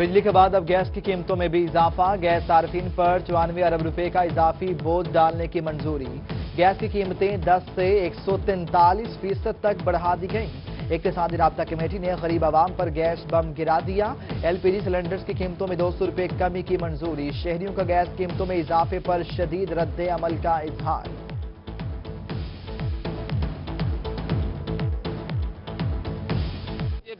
بجلی کے بعد اب گیس کی قیمتوں میں بھی اضافہ۔ گیس صارفین پر چوانوے ارب روپے کا اضافی بوجھ ڈالنے کی منظوری۔ گیس کی قیمتیں دس سے ایک سو تینتالیس فیصد تک بڑھا دی گئیں۔ اقتصادی رابطہ کمیٹی نے غریب عوام پر گیس بم گرا دیا۔ ایل پی جی سلنڈرز کی قیمتوں میں دو سو روپے کمی کی منظوری۔ شہریوں کا گیس قیمتوں میں اضافے پر شدید رد عمل کا اظہار۔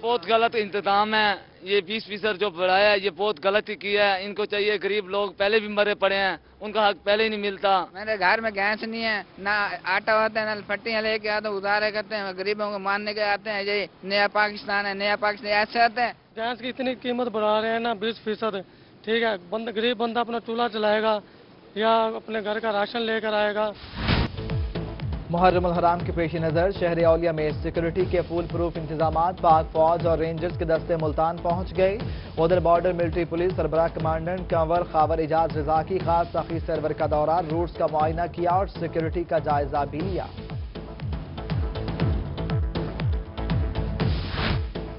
بہت غلط انتظام ہے۔ یہ بیس فیصد جو بڑھایا ہے یہ بہت غلط ہی کیا ہے۔ ان کو چاہیے غریب لوگ پہلے بھی مرے پڑے ہیں۔ ان کا حق پہلے ہی نہیں ملتا۔ میرے گھر میں گیس نہیں ہے نہ آٹا ہوتا ہے نہ پٹیاں لے کے آتے ہیں ادارے کرتے ہیں غریبوں کو ماننے کے آتے ہیں۔ یہ نیا پاکستان ہے نیا پاکستان ایسے آتے ہیں۔ گیس کی اتنی قیمت بڑھا رہے ہیں نا بیس فیصد۔ ٹھیک ہے بند غریب بندہ اپنا چولہا چلائے گا یا اپنے گھر کا راشن لے کر آئے گا۔ محرم الحرام کے پیش نظر، شہر اولیاء میں سیکورٹی کے فول پروف انتظامات، پاک فوج اور رینجرز کے دستے ملتان پہنچ گئے۔ ادھر بارڈر ملٹری پولیس سربراہ کمانڈنٹ کنور خاور اجاز رضا کی خاص سخی سرور کا دورہ روٹس کا معائنہ کیا اور سیکورٹی کا جائزہ بھی لیا۔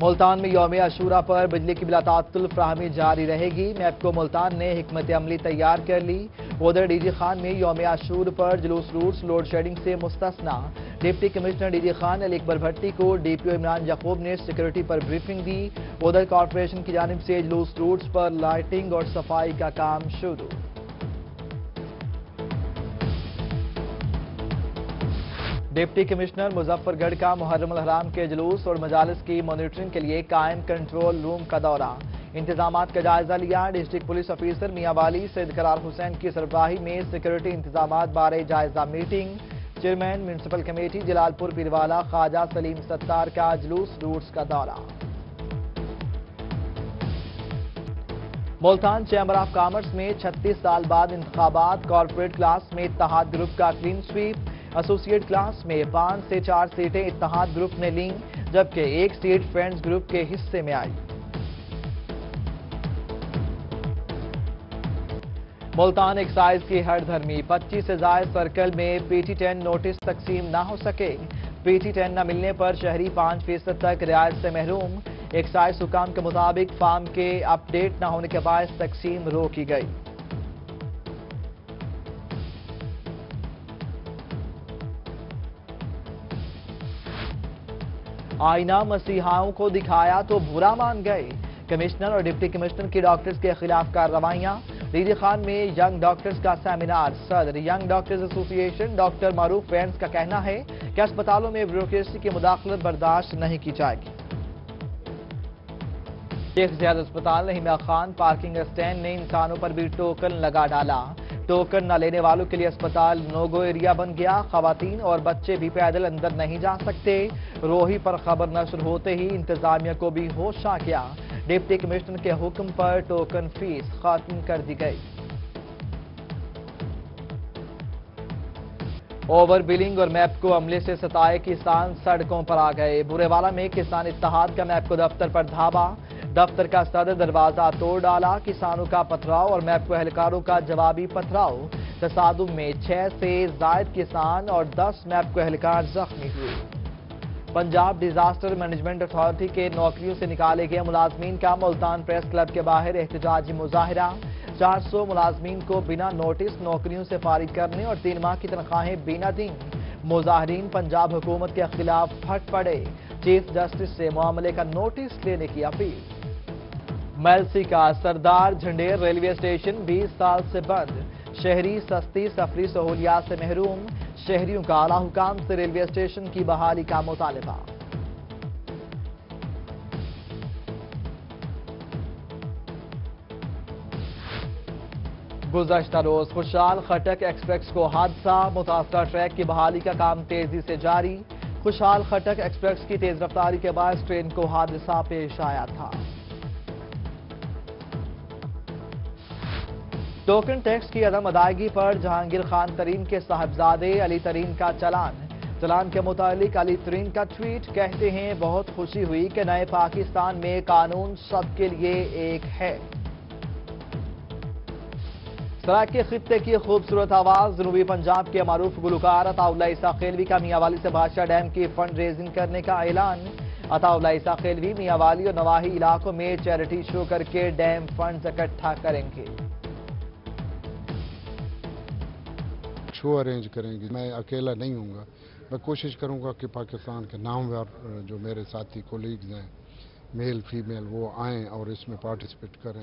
ملتان میں یوم عاشورہ پر بجلی کی بلا تعطل فراہمی جاری رہے گی۔ میپ کو ملتان نے حکمت عملی تیار کر لی۔ ادھر ڈی جی خان میں یوم عاشور پر جلوس روٹس لوڈ شیڈنگ سے مستثنا deputy commissioner D G Khan Ali Akbar Bhatti کو ڈی پی او عمران یعقوب نے سیکورٹی پر بریفنگ دی۔ ادھر کارپوریشن کی جانب سے جلوس روٹس پر لائٹنگ اور صفائی کا کام شروع۔ ڈپٹی کمشنر مظفر گڑھ کا محرم الحرام کے جلوس اور مجالس کی مانیٹرنگ کے لیے قائم کنٹرول روم کا دورہ۔ انتظامات کا جائزہ لیا۔ ڈسٹرکٹ پولیس افیسر میاں والی سید قرار حسین کی سربراہی میں سیکورٹی انتظامات بارے جائزہ meeting. Chairman municipal committee Jalalpur Pirwala Khawaja سلیم ستار کا جلوس روٹس کا دورہ۔ ملتان چیمبر آف کامرس میں چھتیس سال بعد انتخابات، کارپوریٹ کلاس میں اتحاد گروپ کا کلین سویپ ایسوسیٹ کلاس میں پانچ سے چار سیٹیں اتحاد گروپ نے لیں، جبکہ ایک سیٹ فرینڈز گروپ کے حصے میں آئی ملتان ایکسائز کی ہر دھرمی پچیس سے زائد سرکل میں پی ٹی ٹین نوٹس تقسیم نہ ہو سکے۔ پی ٹی ٹین نہ ملنے پر شہری پانچ فیصد تک رعایت سے محروم۔ ایکسائز حکام کے مطابق فارم کے اپ ڈیٹ نہ ہونے کے باعث تقسیم روکی گئی۔ آئینہ مسیحاؤں کو دکھایا تو برا مان گئے۔ کمشنر اور ڈپٹی کمشنر کی ڈاکٹرز کے خلاف کارروائیاں۔ ڈی خان میں ینگ ڈاکٹرز کا سیمینار صدر young doctors association doctor معروف فینس کا کہنا ہے کہ اسپتالوں میں بیوروکریسی کی مداخلت برداشت نہیں کی جائے گی۔ شیخ زیاد اسپتال رحیمہ خان پارکنگ اسٹینڈ نے انسانوں پر بھی ٹوکن لگا ڈالا۔ ٹوکن نہ لینے والوں کے لیے اسپتال نوگو ایریا بن گیا۔ خواتین اور بچے بھی پیدل اندر نہیں جا سکتے۔ روہی پر خبر نشر ہوتے ہی انتظامیہ کو بھی ہوش آ گیا۔ ڈپٹی کمشنر کے حکم پر ٹوکن فیس ختم کر دی گئی۔ اوور بلنگ اور میپ کو عملے سے ستائے کسان سڑکوں پر آ گئے۔ برے والا میں کسان اتحاد کا میپ کو دفتر پر دھابا دفتر کا صدر دروازہ توڑ ڈالا۔ کسانوں کا پتھراؤ اور میپ کو اہلکاروں کا جوابی پتھراؤ۔ تصادم میں چھ سے زائد کسان اور دس میپ کو اہلکار زخمی ہوئے۔ پنجاب ڈیزاسٹر مینجمنٹ اتھارٹی کے نوکریوں سے نکالے گئے ملازمین کا ملتان پریس کلب کے باہر احتجاجی مظاہرہ۔ چار سو ملازمین کو بنا نوٹس نوکریوں سے فارغ کرنے اور تین ماہ کی تنخواہیں بنا دیں۔ مظاہرین پنجاب حکومت کے خلاف پھٹ پڑے۔ چیف جسٹس سے معاملے کا نوٹس لینے کی اپیل۔ میلسی کا سردار جھنڈیر ریلوے اسٹیشن بیس سال سے بند شہری سستی سفری سہولیات سے محروم۔ شہریوں کا اعلی حکام سے ریلوے اسٹیشن کی بحالی کا مطالبہ۔ گزشتہ روز خوشحال خٹک ایکسپریس کو حادثہ، متاثرہ ٹریک کی بحالی کا کام تیزی سے جاری۔ خوشحال خٹک ایکسپریس کی تیز رفتاری کے باعث ٹرین کو حادثہ پیش آیا تھا۔ ٹوکن ٹیکس کی عدم ادائیگی پر جہانگیر خان ترین کے صاحبزادے علی ترین کا چلان۔ چلان کے متعلق علی ترین کا ٹویٹ کہتے ہیں، بہت خوشی ہوئی کہ نئے پاکستان میں قانون سب کے لیے ایک ہے۔ سراک کے خطے کی خوبصورت آواز، جنوبی پنجاب کے معروف گلوکار عطا اللہ عیسیٰ خیلوی کا میاں والی سے بادشاہ ڈیم کی فنڈ ریزنگ کرنے کا اعلان۔ عطا عیسیٰ خیلوی، میاں والی اور نواحی علاقوں میں چیریٹی شو کر کے ڈیم فنڈز اکٹھا کریں گے۔ شو ارینج کریں گے میں اکیلا نہیں ہوں گا میں کوشش کروں گا کہ پاکستان کے نامور جو میرے ساتھی کولیگز ہیں میل فیمیل وہ آئیں اور اس میں پارٹیسپیٹ کریں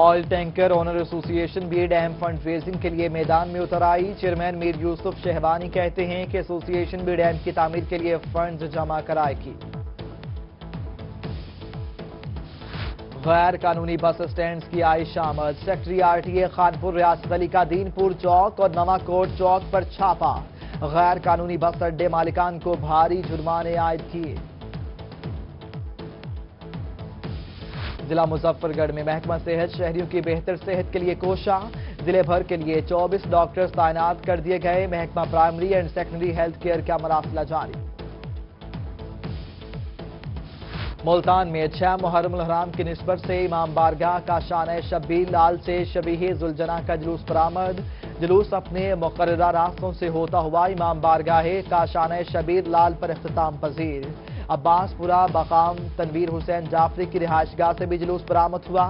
آئل ٹینکر اونر ایسوسی ایشن بھی ڈیم فنڈ ریزنگ کے لیے میدان میں اتر آئی چیئرمین میر یوسف شہبانی کہتے ہیں کہ ایسوسی ایشن بھی ڈیم کی تعمیر کے لیے فنڈز جمع کرائے گی غیر قانونی بس اسٹینڈز کی آئی شامت secretary R T A Khanpur Riasat Ali کا دین پور چوک اور نواں کوٹ چوک پر چھاپا غیر قانونی بس اڈے مالکان کو بھاری جرمانے عائد کیے۔ ضلع مظفر گڑھ میں محکمہ صحت شہریوں کی بہتر صحت کے لیے کوشاں۔ ضلع بھر کے لیے چوبیس ڈاکٹرز تعینات کر دیے گئے۔ محکمہ primary and secondary health care کا مراسلہ جاری۔ ملتان میں چھ محرم الحرام کی نسبت سے امام بارگاہ کا شانہ شبیر لال سے شبیہ زلجنہ کا جلوس برآمد۔ جلوس اپنے مقررہ راستوں سے ہوتا ہوا امام بارگاہ کا شانہ شبیر لال پر اختتام پذیر۔ عباس پورا بقام تنویر حسین جعفری کی رہائش گاہ سے بھی جلوس برآمد ہوا۔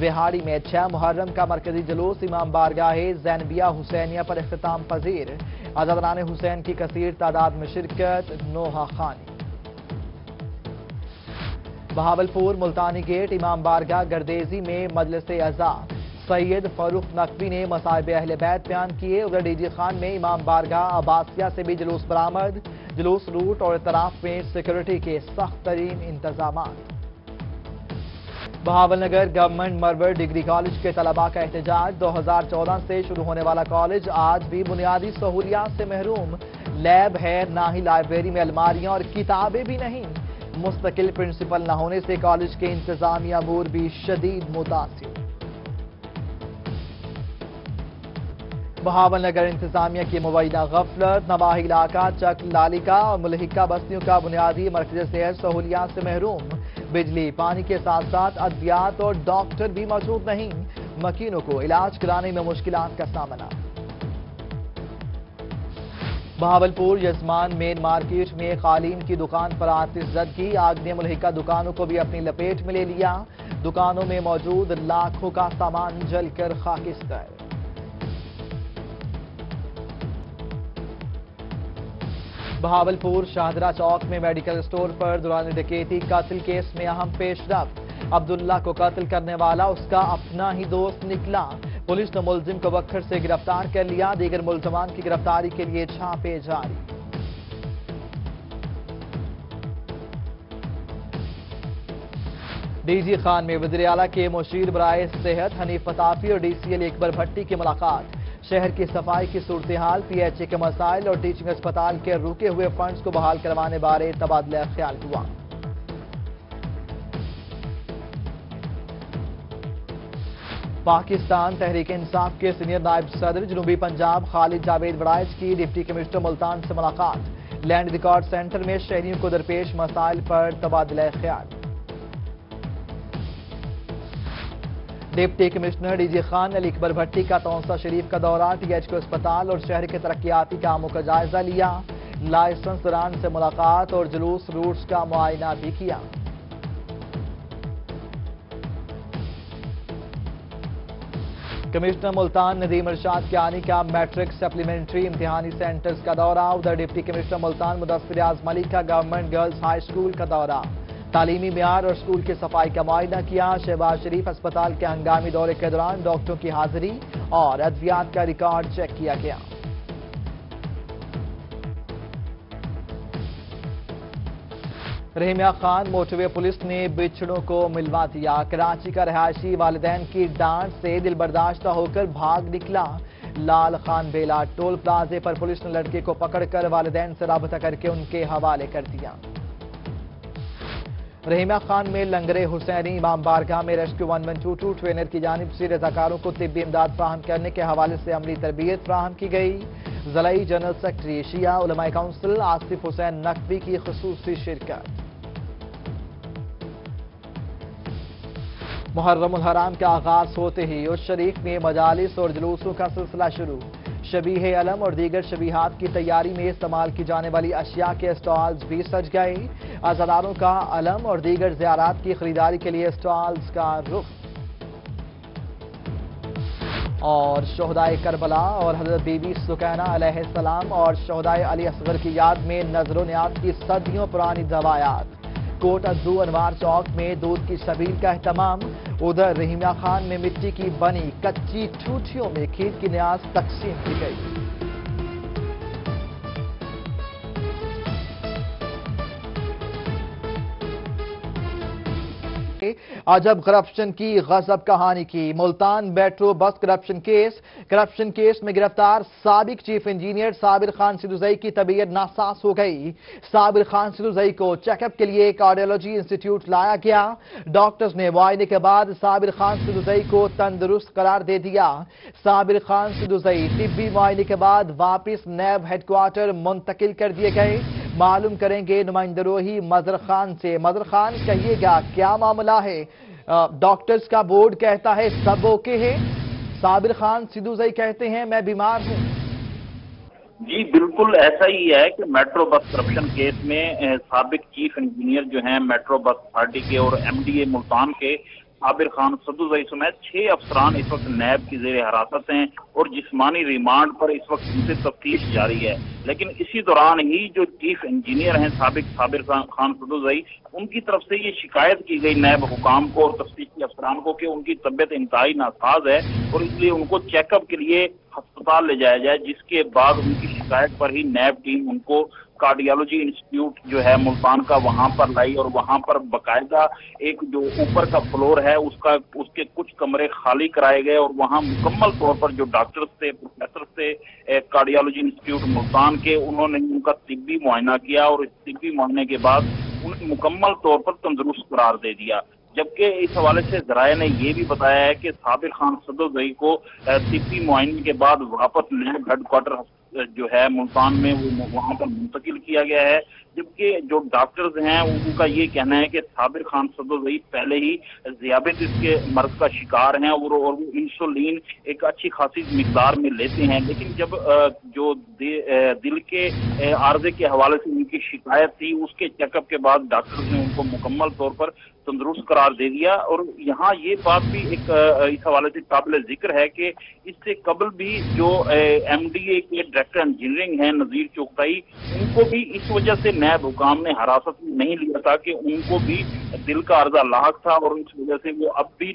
بہاڑی میں چھ محرم کا مرکزی جلوس امام بارگاہ زینبیہ حسینیہ پر اختتام پذیر۔ آزادران حسین کی کثیر تعداد میں شرکت نوحہ خانی۔ بہاولپور ملتانی گیٹ امام بارگاہ گردیزی میں مجلس ازا سید فاروق نقوی نے مصائب اہل بیت بیان کیے، ادھر ڈی جی خان میں امام بارگاہ عباسیہ سے بھی جلوس برآمد، جلوس روٹ اور اطراف میں سیکورٹی کے سخت ترین انتظامات۔ بہاول نگر گورنمنٹ مرور ڈگری کالج کے طلباء کا احتجاج۔ دو ہزار چودہ سے شروع ہونے والا کالج آج بھی بنیادی سہولیات سے محروم۔ لیب ہے، نہ ہی لائبریری میں الماریاں اور کتابیں بھی نہیں۔ مستقل پرنسپل نہ ہونے سے کالج کے انتظامی امور بھی شدید متاثر۔ بہاول نگر انتظامیہ کی مبینہ غفلت، نواحی علاقہ، چک لالکا اور ملحقہ بستیوں کا بنیادی مرکز صحت سہولیات سے محروم۔ بجلی، پانی کے ساتھ ساتھ ادویات اور ڈاکٹر بھی موجود نہیں۔ مکینوں کو علاج کرانے میں مشکلات کا سامنا۔ بہاولپور، یزمان، مین مارکیٹ میں قالین کی دکان پر آتش زد کی۔ آگ نے ملحقہ دکانوں کو بھی اپنی لپیٹ میں لے لیا۔ دکانوں میں موجود لاکھوں کا سامان جل کر خاکستر بہاولپور، شاہدرہ چوک میں میڈیکل سٹور پر دوران ڈکیتی قتل کیس میں اہم پیش رفت۔ عبداللہ کو قتل کرنے والا اس کا اپنا ہی دوست نکلا۔ پولیس نے ملزم کو وکھر سے گرفتار کر لیا، دیگر ملزمان کی گرفتاری کے لیے چھاپے جاری۔ ڈی جی خان میں وزیر اعلیٰ کے مشیر برائے صحت حنیف فتافی اور ڈی سی ایل اکبر بھٹی کی ملاقات۔ شہر کی صفائی کی صورتحال، پی ایچ اے کے مسائل اور ٹیچنگ اسپتال کے روکے ہوئے فنڈز کو بحال کروانے بارے تبادلہ خیال ہوا۔ پاکستان تحریک انصاف کے سینئر نائب صدر جنوبی پنجاب خالد جاوید وڑائج کی ڈپٹی کمشنر ملتان سے ملاقات۔ لینڈ ریکارڈ سینٹر میں شہریوں کو درپیش مسائل پر تبادلہ خیال۔ Deputy commissioner D G Khan, Ali Akbar Bhatti کا تونسا شریف کا دورہ، ٹی ایچ کو اسپتال اور شہر کے ترقیاتی کاموں کا جائزہ لیا۔ لائسنس دران سے ملاقات اور جلوس روٹس کا معائنہ بھی کیا۔ کمشنر ملتان ندیم ارشاد کیانی کا میٹرک سپلیمنٹری امتحانی سینٹرز کا دورہ، ادھر ڈپٹی کمشنر ملتان مدثر اعظم ملک کا گورنمنٹ گرلز ہائی اسکول کا دورہ۔ تعلیمی معیار اور اسکول کی صفائی کا معائنہ کیا، شہباز شریف اسپتال کے ہنگامی دورے کے دوران ڈاکٹروں کی حاضری اور ادویات کا ریکارڈ چیک کیا گیا۔ رحمیہ خان موٹوے پولیس نے بچڑوں کو ملوا دیا۔ کراچی کا رہائشی والدین کی ڈانٹ سے دل برداشتہ ہو کر بھاگ نکلا۔ لال خان بیلا ٹول پلازے پر پولیس نے لڑکے کو پکڑ کر والدین سے رابطہ کر کے ان کے حوالے کر دیا۔ رحیمہ خان میں لنگرے حسینی امام بارگاہ میں rescue one one two two trainer کی جانب سے رضاکاروں کو طبی امداد فراہم کرنے کے حوالے سے عملی تربیت فراہم کی گئی۔ ضلعی جنرل سیکٹری شیعہ، علماء کونسل آصف حسین نقوی کی خصوصی شرکت۔ محرم الحرام کا آغاز ہوتے ہی اس شریف میں مجالس اور جلوسوں کا سلسلہ شروع۔ شبیہ علم اور دیگر شبیہات کی تیاری میں استعمال کی جانے والی اشیاء کے اسٹالز بھی سج گئے۔ ازاداروں کا علم اور دیگر زیارات کی خریداری کے لیے اسٹالز کا رخ۔ اور شہدائے کربلا اور حضرت بی بی سکینہ علیہ السلام اور شہدائے علی اصغر کی یاد میں نظر و نیاز کی صدیوں پرانی دوایات کوٹ ازو انوار چوک میں دودھ کی سبیل کا اہتمام۔ ادھر رحیمہ خان میں مٹی کی بنی کچی ٹوٹیوں میں کھیت کی نیاز تقسیم کی گئی۔ عجب کرپشن کی غزب کہانی کی۔ Multan metro bus corruption case corruption case میں گرفتار سابق چیف انجینئر صابر خان سدوزئی کی طبیعت ناساس ہو گئی۔ سابر خان سدوزئی کو چیک اپ کے لیے کارڈیولوجی انسٹیٹیوٹ لایا گیا۔ ڈاکٹرز نے معائنے کے بعد سابر خان سدوزئی کو تندرست قرار دے دیا۔ سابر خان سدوزئی طبی معائنے کے بعد واپس نیب ہیڈکوارٹر منتقل کر دیے گئے۔ معلوم کریں گے نمائندروہی مذر خان سے۔ مذر خان کہیے گا، کیا معاملہ ہے؟ ڈاکٹرز کا بورڈ کہتا ہے سب اوکے ہے سابر خان سدھوزئی کہتے ہیں، میں بیمار ہوں۔ جی بالکل ایسا ہی ہے کہ میٹرو بس کرپشن کیس میں سابق چیف انجینئر جو ہیں، میٹرو بس پارٹی کے اور ایم ڈی اے ملتان کے عابر خان صدوزئی سمیت چھ افسران اس وقت نیب کی زیر حراست ہیں اور جسمانی ریمانڈ پر اس وقت ان سے تفتیش جاری ہے۔ لیکن اسی دوران ہی جو چیف انجینئر ہیں سابق صابر خان صدوزئی، ان کی طرف سے یہ شکایت کی گئی نیب حکام کو اور تفتیشی افسران کو کہ ان کی طبیعت انتہائی ناساز ہے اور اس لیے ان کو چیک اپ کے لیے ہسپتال لے جایا جائے، جس کے بعد ان کی شکایت پر ہی نیب ٹیم ان کو کارڈیالوجی انسٹیٹیوٹ جو ہے ملتان کا وہاں پر لائی اور وہاں پر باقاعدہ ایک جو اوپر کا فلور ہے، اس کا، اس کے کچھ کمرے خالی کرائے گئے اور وہاں مکمل طور پر جو ڈاکٹر تھے پروفیسر تھے کارڈیالوجی انسٹیٹیوٹ ملتان کے، انہوں نے ان کا طبی معائنہ کیا اور اس طبی معائنے کے بعد انہیں مکمل طور پر تندرست قرار دے دیا۔ جبکہ اس حوالے سے ذرائع نے یہ بھی بتایا ہے کہ صابر خان صدر کو طبی معائنے کے بعد واپس نیب ہیڈ کوارٹر جو ہے ملتان میں وہ وہاں پر منتقل کیا گیا ہے۔ جبکہ جو ڈاکٹرز ہیں، ان کا یہ کہنا ہے کہ صابر خان صدر رئی پہلے ہی ذیابیطس کے مرض کا شکار ہیں اور وہ انسولین ایک اچھی خاصی مقدار میں لیتے ہیں۔ لیکن جب جو دل کے عارضے کے حوالے سے ان کی شکایت تھی، اس کے چیک اپ کے بعد ڈاکٹرز نے ان کو مکمل طور پر تندرست قرار دے دیا۔ اور یہاں یہ بات بھی ایک اس حوالے سے قابل ذکر ہے کہ اس سے قبل بھی جو ایم ڈی اے کے ڈائریکٹر انجینئرنگ ہیں نظیر چوکتائی ان کو بھی اس وجہ سے نیب حکام نے حراست میں نہیں لیا تھا کہ ان کو بھی دل کا عرضہ لاحق تھا اور اس وجہ سے وہ اب بھی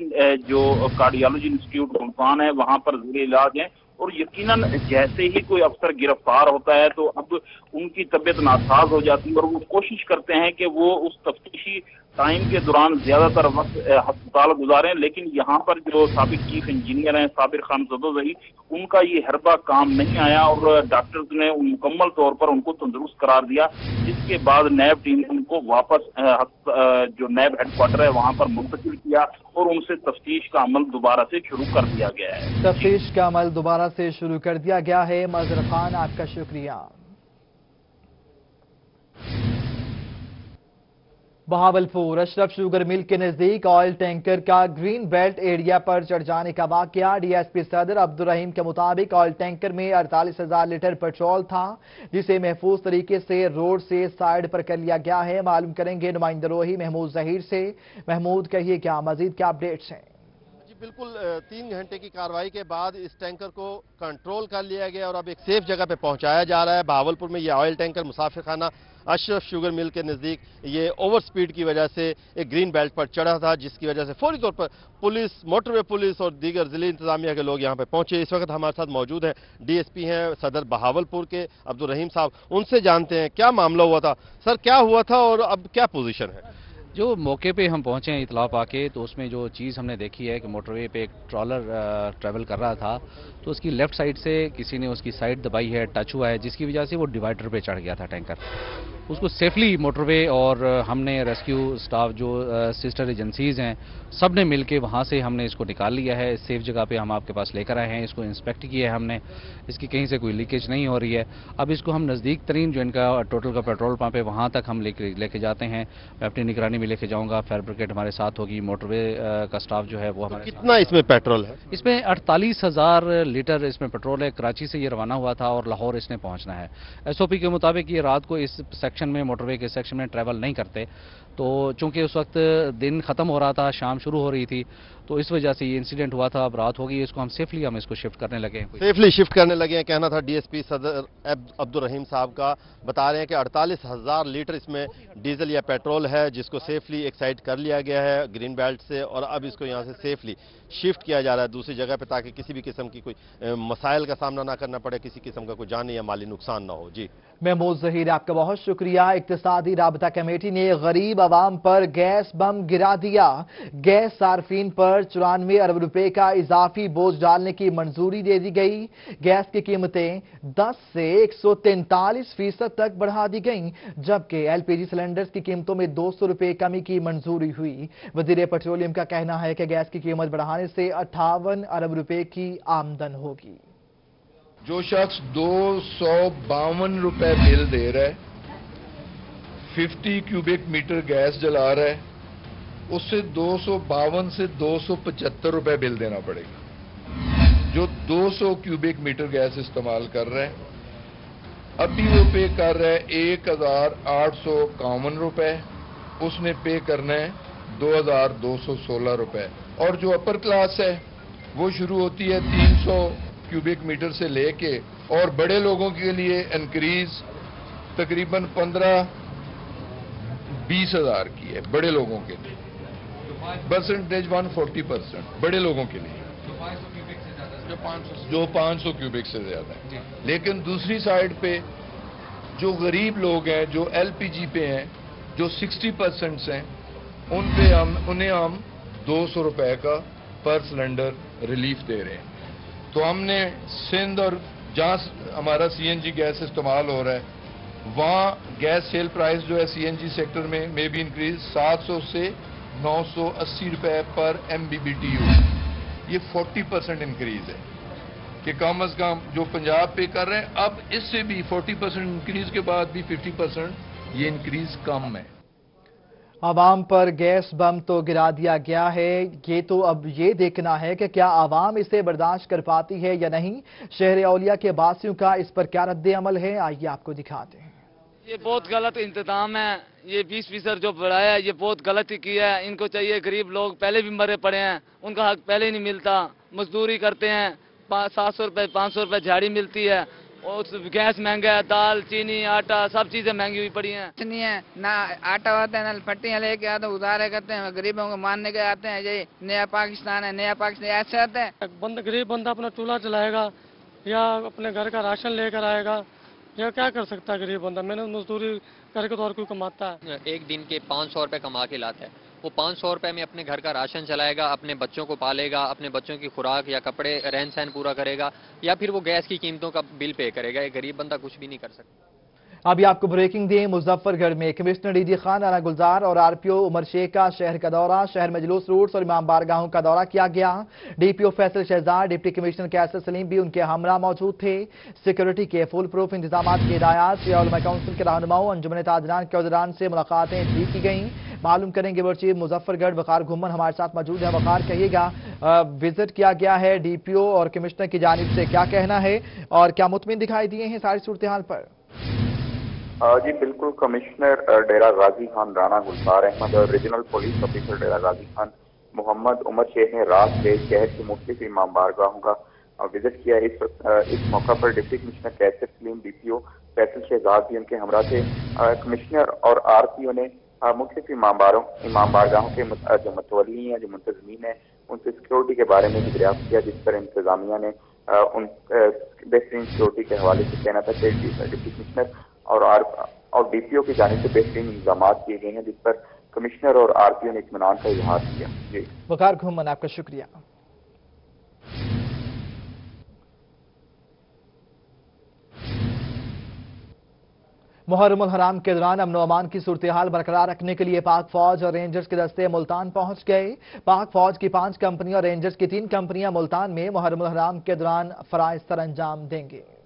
جو کارڈیالوجی انسٹیٹیوٹ ملتان ہے، وہاں پر زیر علاج ہیں۔ اور یقیناً جیسے ہی کوئی افسر گرفتار ہوتا ہے تو اب ان کی طبیعت ناساز ہو جاتی ہے اور وہ کوشش کرتے ہیں کہ وہ اس تفتیشی ٹائم کے دوران زیادہ تر وقت ہسپتال گزارے لیکن یہاں پر جو سابق چیف انجینئر ہیں، صابر خان زدو زہی ان کا یہ حربہ کام نہیں آیا اور ڈاکٹرز نے مکمل طور پر ان کو تندرست قرار دیا، جس کے بعد نیب ٹیم ان کو واپس جو نیب ہیڈ کوارٹر ہے، وہاں پر منتقل کیا اور ان سے تفتیش کا عمل دوبارہ سے شروع کر دیا گیا ہے۔ تفتیش کا عمل دوبارہ سے شروع کر دیا گیا ہے۔ مظہر خان، آپ کا شکریہ۔ بہاول پور اشرف شوگر مل کے نزدیک آئل ٹینکر کا گرین بیلٹ ایریا پر چڑھ جانے کا واقعہ۔ ڈی ایس پی صدر عبد الرحیم کے مطابق آئل ٹینکر میں اڑتالیس ہزار لیٹر پیٹرول تھا، جسے محفوظ طریقے سے روڈ سے سائیڈ پر کر لیا گیا ہے۔ معلوم کریں گے نمائندہ روحی محمود ظہیر سے۔ محمود، کہیے کیا مزید کیا اپڈیٹس ہیں؟ جی بالکل تین گھنٹے کی کاروائی کے بعد اس ٹینکر کو کنٹرول کر لیا گیا اور اب ایک سیف جگہ پہ پہنچایا جا رہا ہے۔ بہاول پور میں یہ آئل ٹینکر مسافر خانہ اشرف شوگر مل کے نزدیک یہ اوور سپیڈ کی وجہ سے ایک گرین بیلٹ پر چڑھا تھا، جس کی وجہ سے فوری طور پر پولیس، موٹر وے پولیس اور دیگر ضلع انتظامیہ کے لوگ یہاں پہ پہنچے۔ اس وقت ہمارے ساتھ موجود ہیں ڈی ایس پی ہیں صدر بہاول پور کے عبد الرحیم صاحب۔ ان سے جانتے ہیں کیا معاملہ ہوا تھا۔ سر، کیا ہوا تھا اور اب کیا پوزیشن ہے؟ جو موقع پہ ہم پہنچے ہیں اطلاع پا کے، تو اس میں جو چیز ہم نے دیکھی ہے کہ موٹر وے پہ ایک ٹرالر ٹریول کر رہا تھا، تو اس کی لیفٹ سائٹ سے کسی نے اس کی سائٹ دبائی ہے ٹچ ہوا ہے، جس کی وجہ سے وہ ڈیوائڈر پہ چڑھ گیا تھا ٹینکر اس کو سیفلی موٹر وے اور ہم نے ریسکیو سٹاف جو سسٹر ایجنسیز ہیں سب نے مل کے وہاں سے ہم نے اس کو نکال لیا ہے۔ سیف جگہ پہ ہم آپ کے پاس لے کر آئے ہیں۔ اس کو انسپیکٹ کیا ہے ہم نے۔ اس کی کہیں سے کوئی لیکیج نہیں ہو رہی ہے۔ اب اس کو ہم نزدیک ترین جو ان کا ٹوٹل کا پیٹرول پمپ ہے وہاں تک ہم لے کے لے کے جاتے ہیں۔ میں اپنی نگرانی میں لے کے جاؤں گا۔ فائر بریگیڈ ہمارے ساتھ ہوگی۔ موٹر وے کا سٹاف جو ہے وہ ہمارے کتنا اس میں پیٹرول ہے؟ اس میں اڑتالیس ہزار لیٹر اس میں پیٹرول ہے۔ کراچی سے یہ روانہ ہوا تھا اور لاہور اس نے پہنچنا ہے۔ ایس او پی کے مطابق یہ رات کو اس سیکشن میں موٹر وے کے سیکشن میں ٹریول نہیں کرتے۔ تو چونکہ اس وقت دن ختم ہو رہا تھا شام شروع ہو رہی تھی تو اس وجہ سے یہ انسیڈنٹ ہوا تھا۔ اب رات ہوگی اس کو ہم سیفلی ہم اس کو شفٹ کرنے لگے ہیں۔ سیفلی شفٹ کرنے لگے ہیں۔ کہنا تھا ڈی ایس پی صدر عبد الرحیم صاحب کا۔ بتا رہے ہیں کہ اڑتالیس ہزار لیٹر اس میں ڈیزل یا پیٹرول ہے جس کو سیفلی ایک سائڈ کر لیا گیا ہے گرین بیلٹ سے اور اب اس کو یہاں سے سیفلی شفٹ کیا جا رہا ہے۔ دوسری جگہ پہ تاکہ کسی بھی قسم کی کوئی مسائل کا سامنا نہ کرنا پڑے کسی قسم کا کوئی جانی یا مالی نقصان نہ ہو۔ جی۔ محمود ظہیر آپ کا بہت شکریہ۔ اقتصادی رابطہ کمیٹی نے غریب عوام پر گیس بم گرا دیا۔ گیس صارفین پر چورانوے ارب روپے کا اضافی بوجھ ڈالنے کی منظوری دے دی گئی۔ گیس کی قیمتیں دس سے ایک سو تینتالیس فیصد تک بڑھا دی گئیں، جبکہ ایل پی جی سلینڈرز کی قیمتوں میں دو سو روپے کمی کی منظوری ہوئی۔ وزیر پیٹرولیم کا کہنا ہے کہ گیس کی قیمت بڑھانے سے اٹھاون ارب روپے کی آمدن ہوگی۔ جو شخص دو سو باون روپے بل دے رہے ففٹی کیوبک میٹر گیس جلا رہا ہے اس سے دو سو باون سے دو سو پچہتر روپے بل دینا پڑے گا۔ جو دو سو کیوبک میٹر گیس استعمال کر رہے ہیں ابھی وہ پے کر رہا ہے ایک ہزار آٹھ سو اکاون روپے، اس نے پے کرنا ہے دو ہزار دو سو سولہ روپے۔ اور جو اپر کلاس ہے، وہ شروع ہوتی ہے تین سو کیوبک میٹر سے لے کے، اور بڑے لوگوں کے لیے انکریز تقریباً پندرہ بیس ہزار کی ہے بڑے لوگوں کے لیے۔ پرسنٹیج ون فورٹی پرسینٹ بڑے لوگوں کے لیے۔ جو پانچ سو کیوبک سے زیادہ ہے۔ جی۔ لیکن دوسری سائڈ پہ جو غریب لوگ ہیں جو ایل پی جی پہ ہیں جو سکسٹی پرسنٹس ہیں ان پہ ہم انہیں ہم دو سو روپے کا پر سلنڈر ریلیف دے رہے ہیں۔ تو ہم نے سندھ اور جہاں ہمارا سی این جی گیس استعمال ہو رہا ہے وہاں گیس سیل پرائز جو ہے سی این جی سیکٹر میں میں بھی انکریز سات سو سے نو سو اسی روپے پر M B B T U یہ فورٹی پرسنٹ انکریز ہے کہ کم از کم جو پنجاب پہ کر رہے ہیں، اب اس سے بھی فورٹی پرسنٹ انکریز کے بعد بھی ففٹی پرسنٹ یہ انکریز کم ہے۔ عوام پر گیس بم تو گرا دیا گیا ہے۔ یہ تو اب یہ دیکھنا ہے کہ کیا عوام اسے برداشت کر پاتی ہے یا نہیں۔ شہر اولیا کے باسیوں کا اس پر کیا رد عمل ہے؟ آئیے آپ کو دکھاتے ہیں۔ یہ بہت غلط انتظام ہے یہ بیس فیصد جو بڑھایا ہے یہ بہت غلط ہی کیا ہے۔ ان کو چاہیے غریب لوگ پہلے بھی مرے پڑے ہیں ان کا حق پہلے نہیں ملتا۔ مزدوری کرتے ہیں سات سو روپئے پانچ سو روپئے جھاڑی ملتی ہے۔ اور گیس مہنگا ہے دال چینی آٹا سب چیزیں مہنگی ہوئی پڑی ہیں۔ ہے نہ آٹا ہوتا ہے نہ پٹیاں لے کے آتے ادارے کرتے ہیں غریبوں کو ماننے کے آتے ہیں۔ یہ نیا پاکستان ہے نیا پاکستان ایسے آتے ہیں۔ بند غریب بندہ اپنا چولہا چلائے گا یا اپنے گھر کا راشن لے کر آئے گا۔ یا کیا کر سکتا ہے غریب بندہ؟ میں نے مزدوری کر کے تو اور کوئی کماتا ہے۔ ایک دن کے پانچ سو روپے کما کے لاتا ہے۔ وہ پانچ سو روپے میں اپنے گھر کا راشن چلائے گا، اپنے بچوں کو پالے گا، اپنے بچوں کی خوراک یا کپڑے رہن سہن پورا کرے گا، یا پھر وہ گیس کی قیمتوں کا بل پے کرے گا۔ ایک غریب بندہ کچھ بھی نہیں کر سکتا۔ ابھی آپ کو بریکنگ دیں مظفر گڑھ میں commissioner D G Khan, Rana Gulzar اور آر پی او عمر شیخ کا شہر کا دورہ، شہر میں جلوس روٹس اور امام بارگاہوں کا دورہ کیا گیا۔ D P O Faisal Shahzad, deputy commissioner Qaiser Saleem بھی ان کے ہمراہ موجود تھے۔ سیکیورٹی کے فول پروف انتظامات کی ہدایات علماء کاؤنسل کے رہنماؤں، انجمن تاجران کے عزران سے ملاقاتیں بھی کی گئیں۔ معلوم کریں گے وہ چیف مظفر گڑھ وقار گھومن ہمارے ساتھ موجود ہے وقار کہیے گا وزٹ کیا گیا ہے ڈی پی او اور کمشنر کی جانب سے کیا کہنا ہے اور کیا مطمئن دکھائی دیے ہیں ساری صورتحال پر؟ جی بالکل، کمشنر ڈیرا غازی خان، رانا گلزار احمد اور regional police officer Dera Ghazi Khan Muhammad Umar Sheikh نے رات سے شہر کی مختلف امام بارگاہوں کا وزٹ کیا۔ اس موقع پر deputy commissioner Kaiser Saleem, D P O Faisal Shahzad بھی ان کے ہمراہ تھے۔ کمشنر اور آر پی او نے مختلف امام باروں، امام بارگاہوں کے جو متولی ہیں، جو منتظمین ہیں، ان سے سیکیورٹی کے بارے میں بھی دریافت کیا، جس پر انتظامیہ نے ان بہترین سیکیورٹی کے حوالے سے کہنا تھا کہ ڈپٹی کمشنر اور آر اور ڈی پی او کی جانب سے بہترین انتظامات کیے گئے ہیں، جس پر کمشنر اور آر پی او نے اطمینان کا اظہار کیا۔ جی۔ وقار گھومن، آپ کا شکریہ۔ محرم الحرام کے دوران امن و امان کی صورتحال برقرار رکھنے کے لیے پاک فوج اور رینجرز کے دستے ملتان پہنچ گئے۔ پاک فوج کی پانچ کمپنیاں اور رینجرز کی تین کمپنیاں ملتان میں محرم الحرام کے دوران فرائض سر انجام دیں گے۔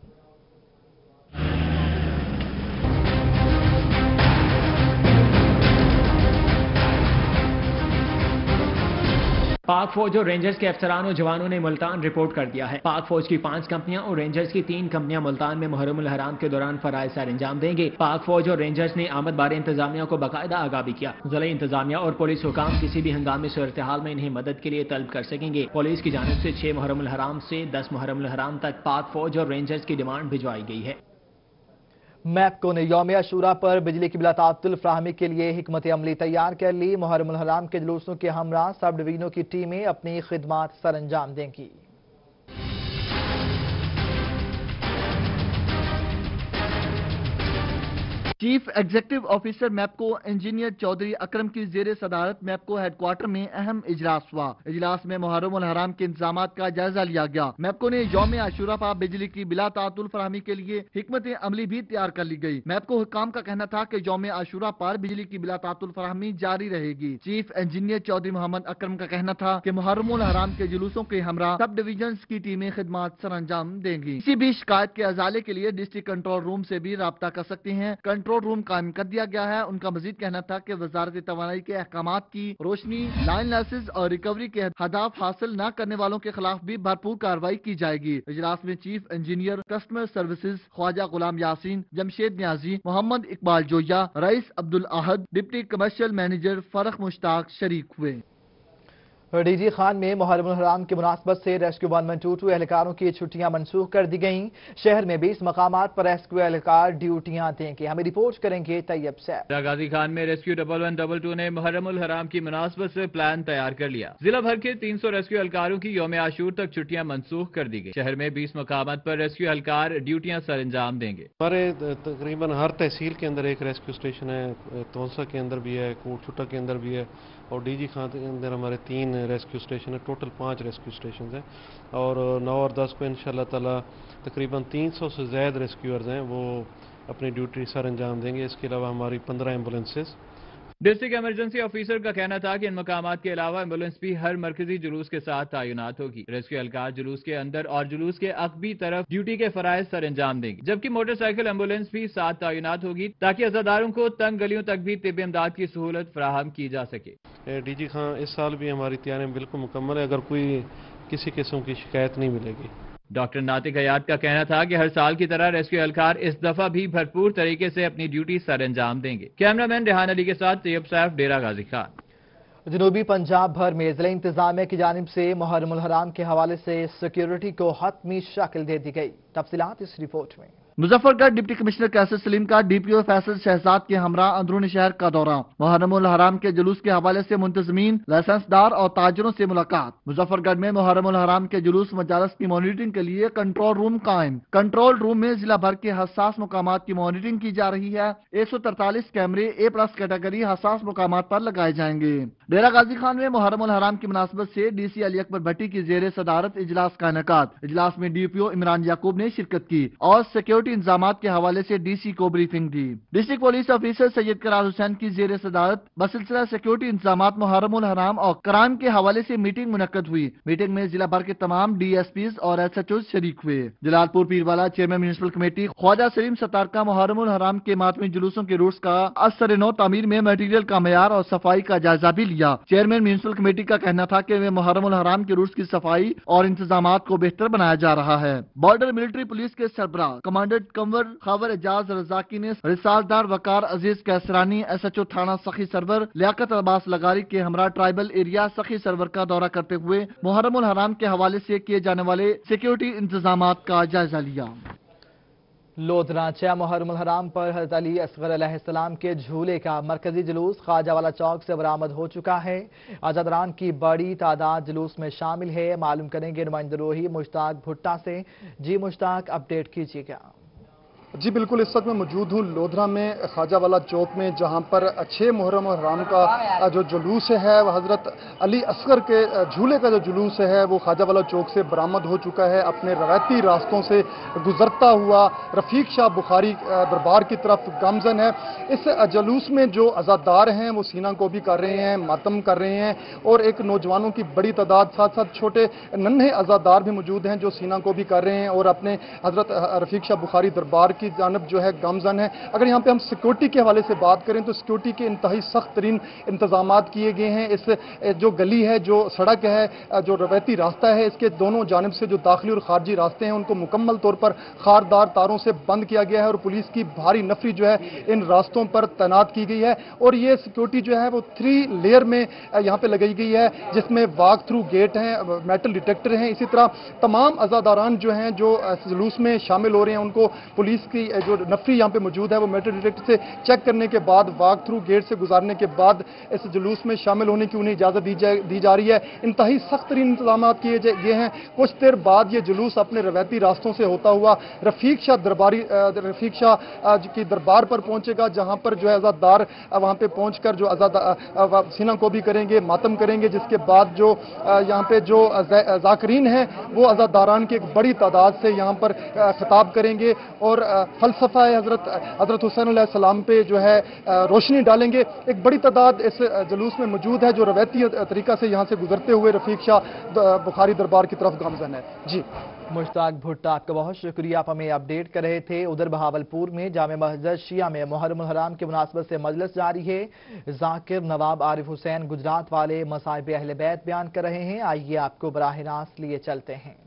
پاک فوج اور رینجرز کے افسران و جوانوں نے ملتان رپورٹ کر دیا ہے۔ پاک فوج کی پانچ کمپنیاں اور رینجرز کی تین کمپنیاں ملتان میں محرم الحرام کے دوران فرائض سر انجام دیں گے۔ پاک فوج اور رینجرز نے آمد بار انتظامیہ کو باقاعدہ آگاہ بھی کیا۔ ضلعی انتظامیہ اور پولیس حکام کسی بھی ہنگامی صورتحال میں انہیں مدد کے لیے طلب کر سکیں گے۔ پولیس کی جانب سے چھ محرم الحرام سے دس محرم الحرام تک پاک فوج اور رینجرز کی ڈیمانڈ بھجوائی گئی ہے۔ میپکو نے یوم عاشورہ پر بجلی کی بلا تعطل فراہمی کے لیے حکمت عملی تیار کر لی۔ محرم الحرام کے جلوسوں کے ہمراہ سب ڈویژنوں کی ٹیمیں اپنی خدمات سر انجام دیں گی۔ Chief executive officer MEPCO engineer Chaudhry Akram کی زیر صدارت میپکو ہیڈ کوارٹر میں اہم اجلاس ہوا۔ اجلاس میں محرم الحرام کے انتظامات کا جائزہ لیا گیا۔ میپکو نے یوم عاشورہ پر بجلی کی بلا تعطل فراہمی کے لیے حکمت عملی بھی تیار کر لی گئی۔ میپکو حکام کا کہنا تھا کہ یوم عاشورہ پر بجلی کی بلا تعطل فراہمی جاری رہے گی۔ چیف انجینئر چودھری محمد اکرم کا کہنا تھا کہ محرم الحرام کے جلوسوں کے ہمراہ سب ڈویژنز کی ٹیمیں خدمات سر انجام دیں گی۔ کسی بھی شکایت کے ازالے کے لیے ڈسٹرکٹ کنٹرول روم سے بھی رابطہ کر سکتے ہیں۔ کنٹرول کنٹرول روم قائم کر دیا گیا ہے۔ ان کا مزید کہنا تھا کہ وزارت توانائی کے احکامات کی روشنی لائن لائسنس اور ریکوری کے ہدف حاصل نہ کرنے والوں کے خلاف بھی بھرپور کارروائی کی جائے گی۔ اجلاس میں chief engineer customer services Khawaja Ghulam Yasin, Jamshed نیازی، محمد اقبال جویا رئیس عبد الاحد ڈپٹی کمرشل مینیجر فرق مشتاق شریک ہوئے۔ ڈی جی خان میں محرم الحرام کی مناسبت سے rescue one one two two اہلکاروں کی چھٹیاں منسوخ کر دی گئیں۔ شہر میں بیس مقامات پر ریسکیو اہلکار ڈیوٹیاں دیں گے۔ ہمیں رپورٹ کریں گے طیب سیب غازی خان میں rescue double one double two نے محرم الحرام کی مناسبت سے پلان تیار کر لیا۔ ضلع بھر کے تین سو ریسکیو اہلکاروں کی یوم عاشور تک چھٹیاں منسوخ کر دی گئی شہر میں بیس مقامات پر ریسکیو اہلکار ڈیوٹیاں سر انجام دیں گے۔ ہمارے تقریباً ہر تحصیل کے اندر ایک ریسکیو اسٹیشن ہے تونسا کے اندر بھی ہے کوٹ چھٹا کے اندر بھی ہے۔ اور ڈی جی خان کے اندر ہمارے تین ریسکیو اسٹیشن ہیں، ٹوٹل پانچ ریسکیو اسٹیشنز ہیں۔ اور نو اور دس کو ان شاء اللہ تعالیٰ تقریباً تین سو سے زائد ریسکیورز ہیں، وہ اپنی ڈیوٹی سر انجام دیں گے۔ اس کے علاوہ ہماری پندرہ ایمبولینسز ڈسٹرکٹ ایمرجنسی آفیسر کا کہنا تھا کہ ان مقامات کے علاوہ ایمبولینس بھی ہر مرکزی جلوس کے ساتھ تعینات ہوگی۔ ریسکیو اہلکار جلوس کے اندر اور جلوس کے عقبی طرف ڈیوٹی کے فرائض سر انجام دیں گے۔ جبکہ موٹر سائیکل ایمبولینس بھی ساتھ تعینات ہوگی تاکہ عزاداروں کو تنگ گلیوں تک بھی طب امداد کی سہولت فراہم کی جا سکے۔ ڈی جی خان، اس سال بھی ہماری تیاریاں بالکل مکمل ہے اگر کوئی کسی قسم کی شکایت نہیں ملے گی۔ ڈاکٹر ناطق حیات کا کہنا تھا کہ ہر سال کی طرح ریسکیو اہلکار اس دفعہ بھی بھرپور طریقے سے اپنی ڈیوٹی سر انجام دیں گے۔ کیمرامین ریحان علی کے ساتھ طیب صاحب ڈیرا غازی خان۔ جنوبی پنجاب بھر میں ضلع انتظامیہ کی جانب سے محرم الحرام کے حوالے سے سیکیورٹی کو حتمی شکل دے دی گئی۔ تفصیلات اس رپورٹ میں۔ مظفر گڑھ ڈپٹی کمشنر کیسر سلیم کا D P O Faisal Shahzad کے ہمراہ اندرون شہر کا دورہ۔ محرم الحرام کے جلوس کے حوالے سے منتظمین لائسنس دار اور تاجروں سے ملاقات۔ مظفر گڑھ میں محرم الحرام کے جلوس مجالس کی مانیٹرنگ کے لیے کنٹرول روم قائم۔ کنٹرول روم میں ضلع بھر کے حساس مقامات کی مانیٹرنگ کی جا رہی ہے۔ ایک سو ترتالیس کیمرے اے پلس کیٹیگری حساس مقامات پر لگائے جائیں گے۔ ڈیرا غازی خان میں محرم الحرام کی مناسبت سے ڈی سی علی اکبر بھٹی کی زیر صدارت اجلاس کا انعقاد۔ اجلاس میں ڈی پی او عمران یعقوب نے شرکت کی اور سیکیورٹی انتظامات کے حوالے سے ڈی سی کو بریفنگ دی۔ District police officer Syed Karar Hussain کی زیر صدارت بسلسلہ سیکیورٹی انتظامات محرم الحرام اور کرائم کے حوالے سے میٹنگ منعقد ہوئی۔ میٹنگ میں ضلع بھر کے تمام ڈی ایس پیز اور ایس ایچ او شریک ہوئے۔ Jalalpur Pirwala chairman municipal committee Khawaja Saleem Sattar کا محرم الحرام کے ماتمی جلوسوں کے روٹس کا اثر نو تعمیر میں میٹیریل کا معیار اور صفائی کا جائزہ بھی لیا۔ چیئرمین میونسپل کمیٹی کا کہنا تھا کہ محرم الحرام کے روٹس کی صفائی اور انتظامات کو بہتر بنایا جا رہا ہے۔ بارڈر ملٹری پولیس کے سربراہ کمانڈر کنور خاور اجاز رزاکی نے رسالدار وقار عزیز کیسرانی ایس ایچ او تھانہ سخی سرور لیاقت عباس لگاری کے ہمراہ ٹرائبل ایریا سخی سرور کا دورہ کرتے ہوئے محرم الحرام کے حوالے سے کیے جانے والے سیکیورٹی انتظامات کا جائزہ لیا۔ لودھرانچہ محرم الحرام پر حضرت علی اصغر علیہ السلام کے جھولے کا مرکزی جلوس خواجہ والا چوک سے برآمد ہو چکا ہے۔ آزادران کی بڑی تعداد جلوس میں شامل ہے۔ معلوم کریں گے نمائندہ روحی مشتاق بھٹا سے۔ جی مشتاق، اپڈیٹ کیجیے گا جی بالکل، اس وقت میں موجود ہوں لودھرا میں، خواجہ والا چوک میں، جہاں پر چھ محرم اور حرام کا جو جلوس ہے، وہ حضرت علی اصغر کے جھولے کا جو جلوس ہے، وہ خواجہ والا چوک سے برآمد ہو چکا ہے، اپنے روایتی راستوں سے گزرتا ہوا۔ رفیق شاہ بخاری دربار کی طرف گامزن ہے۔ اس جلوس میں جو ازادار ہیں، وہ سینہ کو بھی کر رہے ہیں، ماتم کر رہے ہیں اور ایک نوجوانوں کی بڑی تعداد، ساتھ ساتھ چھوٹے ننھے ازادار بھی موجود ہیں جو سینہ کو بھی کر رہے ہیں اور اپنے حضرت رفیق شاہ بخاری دربار کی جانب جو ہے گامزن ہے اگر یہاں پہ ہم سیکورٹی کے حوالے سے بات کریں تو سیکورٹی کے انتہائی سخت ترین انتظامات کیے گئے ہیں۔ اس، جو گلی ہے، جو سڑک ہے، جو روایتی راستہ ہے، اس کے دونوں جانب سے جو داخلی اور خارجی راستے ہیں، ان کو مکمل طور پر خاردار تاروں سے بند کیا گیا ہے اور پولیس کی بھاری نفری جو ہے ان راستوں پر تعینات کی گئی ہے۔ اور یہ سیکورٹی جو ہے وہ تھری لیئر میں یہاں پہ لگائی گئی ہے، جس میں واک تھرو گیٹ ہیں میٹل ڈیٹیکٹر ہیں۔ اسی طرح تمام ازاداران جو ہیں، جو جلوس میں شامل ہو رہے ہیں، ان کو پولیس کی جو نفری یہاں پہ موجود ہے، وہ میٹر ڈیٹیکٹر سے چیک کرنے کے بعد، واک تھرو گیٹ سے گزارنے کے بعد اس جلوس میں شامل ہونے کی انہیں اجازت دی جا رہی ہے۔ انتہائی سخت ترین انتظامات کیے گئے ہیں۔ کچھ دیر بعد یہ جلوس اپنے روایتی راستوں سے ہوتا ہوا رفیق شاہ درباری رفیق شاہ جی کی دربار پر پہنچے گا، جہاں پر جو ہے آزاد دار وہاں پہ پہنچ کر جو آزاد سینہ کو بھی کریں گے، ماتم کریں گے، جس کے بعد جو یہاں پہ جو ذاکرین ہیں، وہ آزاد داران کی ایک بڑی تعداد سے یہاں پر خطاب کریں گے اور فلسفہ حضرت حضرت حسین علیہ السلام پہ جو ہے روشنی ڈالیں گے۔ ایک بڑی تعداد اس جلوس میں موجود ہے جو روایتی طریقہ سے یہاں سے گزرتے ہوئے رفیق شاہ بخاری دربار کی طرف گامزن ہے۔ جی۔ مشتاق بھٹا آپ کا بہت شکریہ۔ آپ ہمیں اپڈیٹ کر رہے تھے ادھر بہاولپور میں، جامع مسجد شیعہ میں محرم الحرام کی مناسبت سے مجلس جاری ہے۔ ذاکر نواب عارف حسین گجرات والے مصائب اہل بیت بیان کر رہے ہیں۔ آئیے آپ کو براہ راست لیے چلتے ہیں۔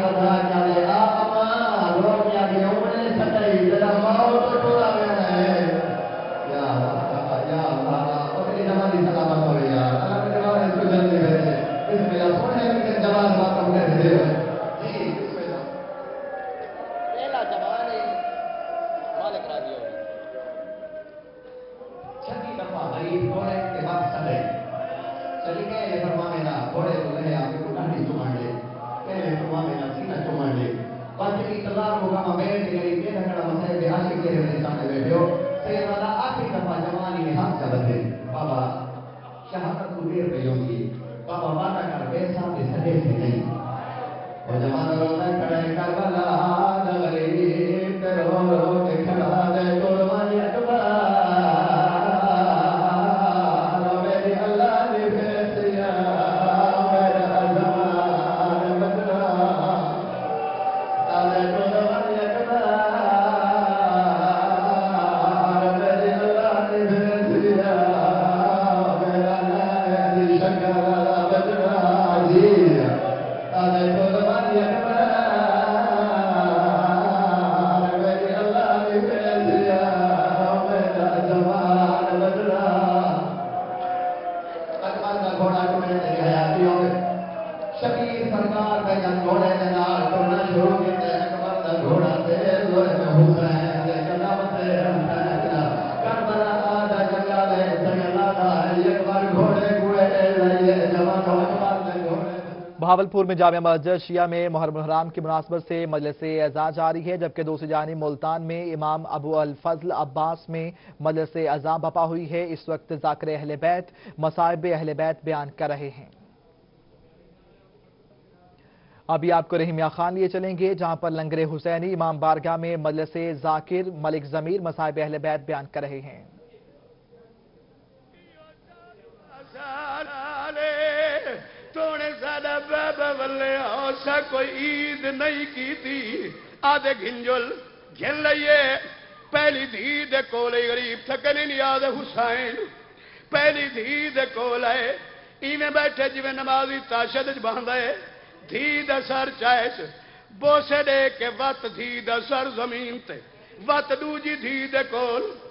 veces پور میں جامعہ مسجد شیعہ میں محرم الحرام کی مناسبت سے مجلس اعزاز جاری ہے، جبکہ دوسری جانب ملتان میں امام ابو الفضل عباس میں مجلس اعزاز بپا ہوئی ہے۔ اس وقت ذاکر اہل بیت مصائب اہل بیت بیان کر رہے ہیں۔ ابھی آپ کو رحمیہ خان لیے چلیں گے، جہاں پر لنگر حسینی امام بارگاہ میں مجلس ذاکر ملک ضمیر مصائب اہل بیت بیان کر رہے ہیں۔ بلے کوئی عید نہیں کی تھی؟ آدھے گھنجل گھن لئیے پہلی دھی دے کولے غریب تھکنے نہیں حسین۔ پہلی دھی دے کولے ایویں بیٹھے جویں نمازی تاشد باندھے دھی دا سر چائس بوسے دے کے وط دھی دا سر زمین تے۔ وط دوجی دھی دے کول۔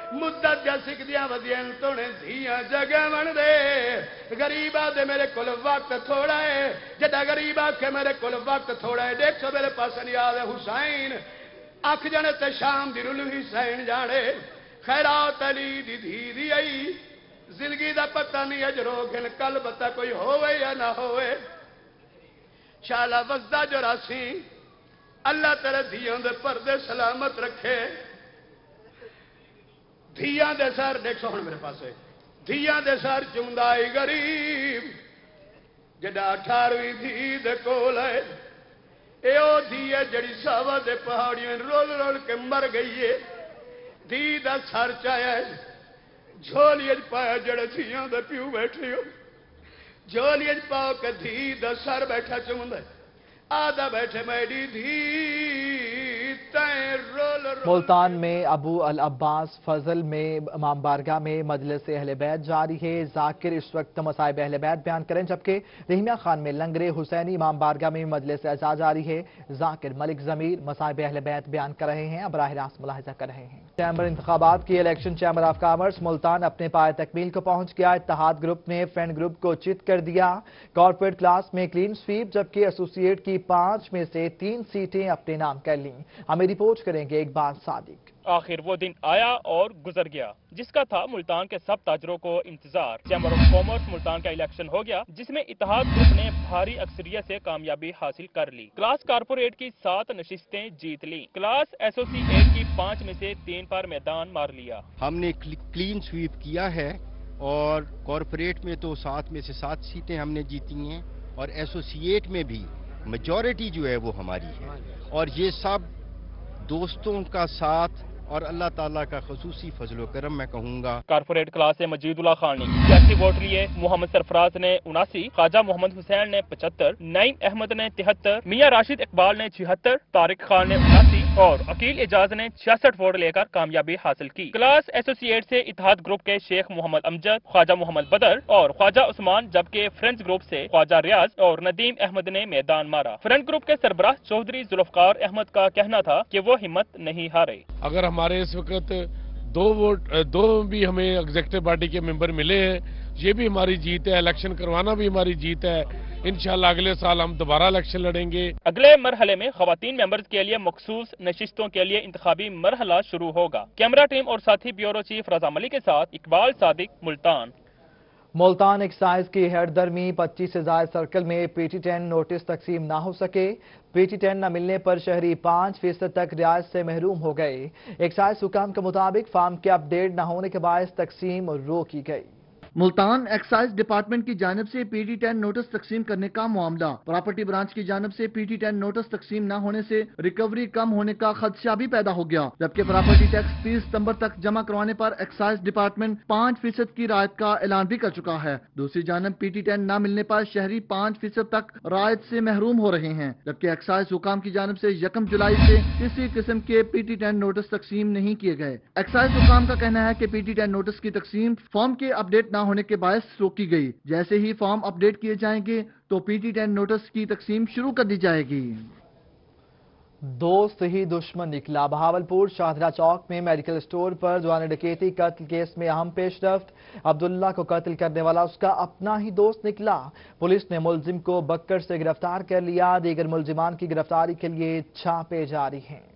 مدت جا سکھ ودیا توڑے دھیا جگہ من دے۔ غریب آدھے میرے کل وقت تھوڑا ہے۔ جدا غریب آکھے میرے کل وقت تھوڑا ہے دیکھ سو میرے پاس نہیں آدھے حسین۔ اکھ جانے تے شام دی رلو حسین جانے۔ خیرات علی دی دھی دی آئی۔ زندگی دا پتہ نہیں اجرو گھن کل بتا کوئی ہوئے یا نہ ہوئے شالا وزدہ جو راسی اللہ تیرے دھیوں دے پردے سلامت رکھے۔ دھیاں دے سر دیکھ سو میرے پاس دھیاں دے سر چمدائی غریب جڈا اٹھارویں دھی کول ہے اے او دھی ہے جڑی ساوا دے پہاڑیاں رول رول کے مر گئی ہے دھی دا سر چایا ہے جھولی پایا جڑے دھیاں دے پیو بیٹھے ہو جھولی پاؤ کے دھی دا سر بیٹھا چمد آدھا بیٹھے میڈی دھی تائیں رول رول ملتان میں ابو العباس فضل میں امام بارگاہ میں مجلس اہل بیت جاری ہے۔ ذاکر اس وقت مسائب اہل بیت بیان کریں جبکہ رحمیہ خان میں لنگرے، حسینی امام بارگاہ میں مجلس اعزاز جاری ہے۔ ذاکر ملک ضمیر مسائب اہل بیت بیان کر رہے ہیں، اب براہ راست ملاحظہ کر رہے ہیں۔ چیمبر انتخابات کی election, chamber of commerce, Multan اپنے پائے تکمیل کو پہنچ گیا۔ اتحاد گروپ نے فرینڈ گروپ کو چت کر دیا۔ کارپوریٹ کلاس میں کلین سویپ، جبکہ ایسوسیٹ کی پانچ میں سے تین سیٹیں اپنے نام کر لیں۔ ہمیں رپورٹ کریں گے بار صادق۔ آخر وہ دن آیا اور گزر گیا جس کا تھا ملتان کے سب تاجروں کو انتظار۔ چیمبر آف کامرس ملتان کا الیکشن ہو گیا جس میں اتحاد گروپ نے بھاری اکثریت سے کامیابی حاصل کر لی۔ کلاس کارپوریٹ کی سات نشستیں جیت لی کلاس ایسوسی ایٹ کی پانچ میں سے تین پر میدان مار لیا۔ ہم نے کلین سویپ کیا ہے اور کارپوریٹ میں تو سات میں سے سات سیٹیں ہم نے جیتی ہیں اور ایسوسیٹ میں بھی میجورٹی جو ہے وہ ہماری ہے۔ اور یہ سب دوستوں کا ساتھ اور اللہ تعالیٰ کا خصوصی فضل و کرم میں کہوں گا۔ کارپوریٹ کلاس سے مجید اللہ خان نے ووٹ لیے۔ محمد سرفراز نے اناسی، خواجہ محمد حسین نے پچہتر، نعیم احمد نے تہتر، میاں راشد اقبال نے چھہتر، طارق خان نے اناسی اور عقیل اجاز نے چھیاسٹھ ووٹ لے کر کامیابی حاصل کی۔ کلاس ایسوسیٹ سے اتحاد گروپ کے شیخ محمد امجد، خواجہ محمد بدر اور خواجہ عثمان، جبکہ فرینڈز گروپ سے خواجہ ریاض اور ندیم احمد نے میدان مارا۔ فرینڈ گروپ کے سربراہ چودھری ذوالفقار احمد کا کہنا تھا کہ وہ ہمت نہیں ہارے۔ اگر ہمارے اس وقت دو ووٹ، دو بھی ہمیں ایگزیکٹو پارٹی کے ممبر ملے ہیں، یہ بھی ہماری جیت ہے الیکشن کروانا بھی ہماری جیت ہے انشاءاللہ اگلے سال ہم دوبارہ الیکشن لڑیں گے۔ اگلے مرحلے میں خواتین ممبرز کے لیے مخصوص نشستوں کے لیے انتخابی مرحلہ شروع ہوگا۔ کیمرہ ٹیم اور ساتھی بیورو چیف رضا ملی کے ساتھ اقبال صادق ملتان۔ ملتان ایکسائز کی ہیڈ درمی پچیس سے زائد سرکل میں پی ٹی ٹین نوٹس تقسیم نہ ہو سکے۔ پی ٹی ٹین نہ ملنے پر شہری پانچ فیصد تک رعایت سے محروم ہو گئے۔ ایکسائز حکام کے مطابق فارم کے اپ ڈیٹ نہ ہونے کے باعث تقسیم روکی گئی۔ ملتان ایکسائز ڈپارٹمنٹ کی جانب سے پی ٹی ٹین نوٹس تقسیم کرنے کا معاملہ۔ پراپرٹی برانچ کی جانب سے پی ٹی ٹین نوٹس تقسیم نہ ہونے سے ریکوری کم ہونے کا خدشہ بھی پیدا ہو گیا۔ جبکہ پراپرٹی ٹیکس تیس ستمبر تک جمع کروانے پر ایکسائز ڈپارٹمنٹ پانچ فیصد کی رائت کا اعلان بھی کر چکا ہے۔ دوسری جانب پی ٹی ٹین نہ ملنے پر شہری پانچ فیصد تک رائت سے محروم ہو رہے ہیں۔ جبکہ ایکسائز حکام کی جانب سے یکم جولائی سے کسی قسم کے پی ٹی ٹین نوٹس تقسیم نہیں کیے گئے۔ ایکسائز حکام کا کہنا ہے کہ پی ٹی ٹین نوٹس کی تقسیم فارم کے اپ ڈیٹ نہ ہونے کے باعث روکی گئی۔ جیسے ہی فارم اپ ڈیٹ کیے جائیں گے تو پی ٹی ٹین نوٹس کی تقسیم شروع کر دی جائے گی۔ دوست ہی دشمن نکلا۔ بہاولپور شاہدرہ چوک میں میڈیکل سٹور پر جوان ڈکیتی قتل کیس میں اہم پیش رفت۔ عبداللہ کو قتل کرنے والا اس کا اپنا ہی دوست نکلا۔ پولیس نے ملزم کو بکر سے گرفتار کر لیا۔ دیگر ملزمان کی گرفتاری کے لیے چھاپے جاری ہیں۔